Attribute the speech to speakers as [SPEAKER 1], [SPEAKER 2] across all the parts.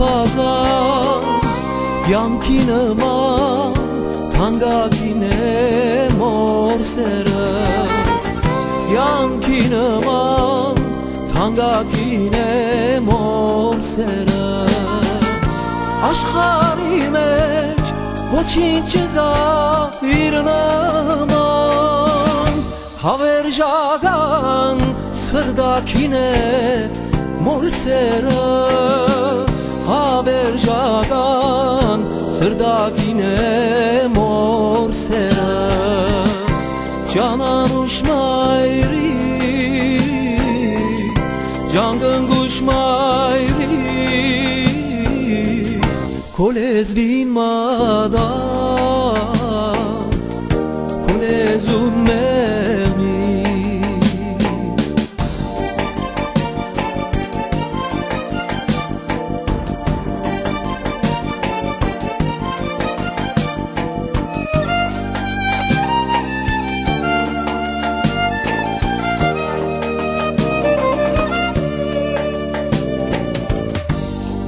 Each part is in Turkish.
[SPEAKER 1] պազան Յանքի նման թանգակին է մոր սերը. Յանքի նման թանգակին է մոր սերը. Աշխարի մեջ ոչինչ չկա իր նման Հավերժական սրդակին է Mursera Habercadan Sırdakine Morsera Canan uçmayri Cangın kuşmayri Kolez binmadan Kolez unmer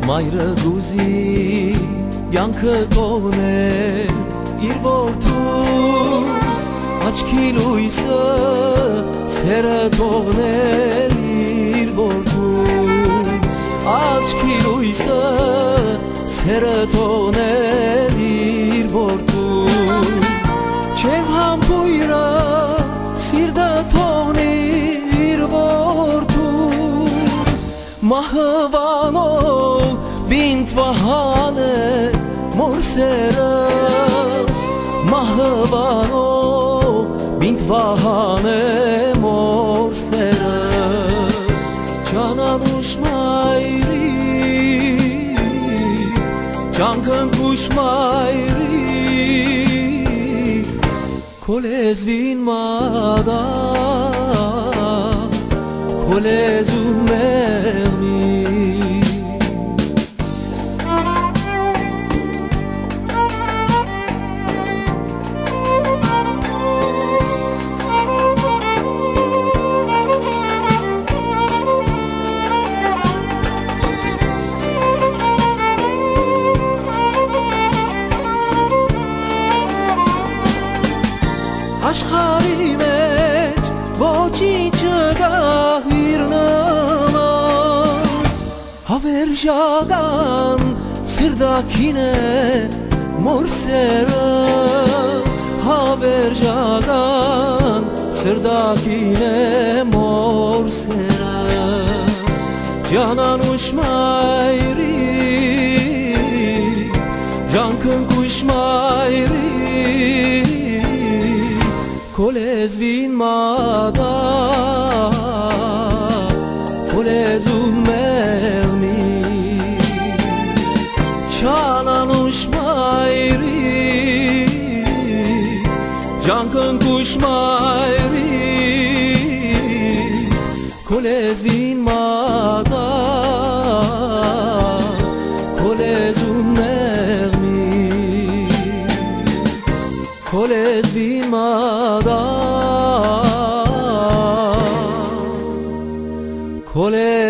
[SPEAKER 1] Մայրը գուզի յանքը կողներ իր որդու աչքի լույսը սերը թողնել իր որդու աչքի լույսը սերը թողնել իր որդու չեմ համբույրը սիրտը թողնի իր որդու Mahvanol bint vahane morsera Mahvanol bint vahane morsera Canan uşmayri Cankın kuşmayri Kolezvin mada Kolezun mermi kuşadan Sırdakine mor seram haber Habercadan Sırdakine mor seram Canan uçmayri Cankın kuşmayri Kolez vinmada Kolez ummet Cankın kuşmayri Kolezvin mada Kolezun mermi Kolezvin mada Kolezun